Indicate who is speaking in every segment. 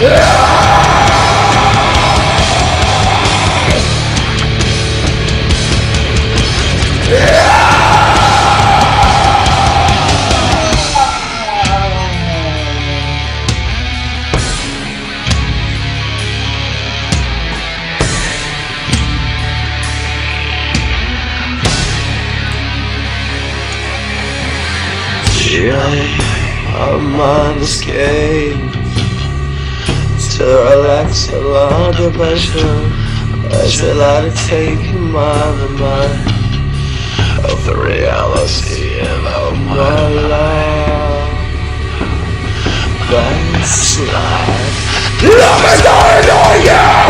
Speaker 1: Young, a mind's game to relax a lot of pressure. There's a lot to take in my mind Of the reality of my life. That's life. Love is annoying you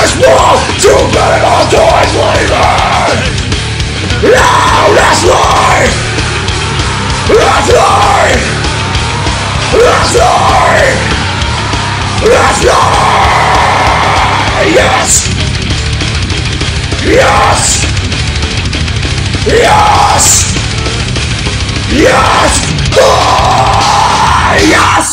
Speaker 1: first wall Too many more toys leaving Now that's life That's life That's life That's life Yes. Yes. Yes. Yes. Ah, Yes